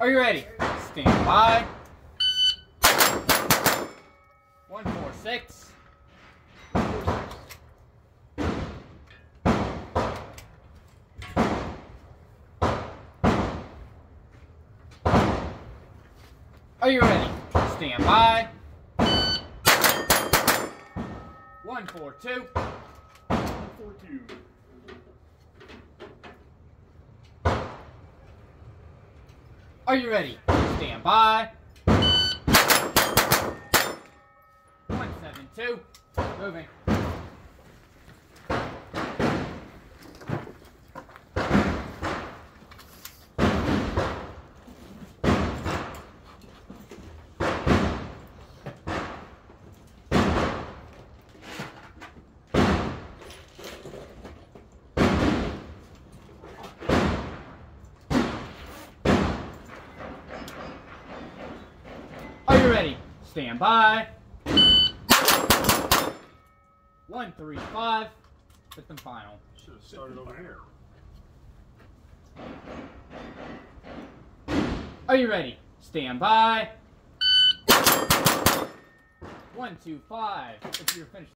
Are you ready? Stand by. One, four, six. Are you ready? Stand by. One, four, two. Four two. Are you ready? Stand by. One, seven, two. Moving. Are you ready? Stand by. One, three, five. Fifth and final. Should have started over here. Are you ready? Stand by. One, two, five. If you're finished.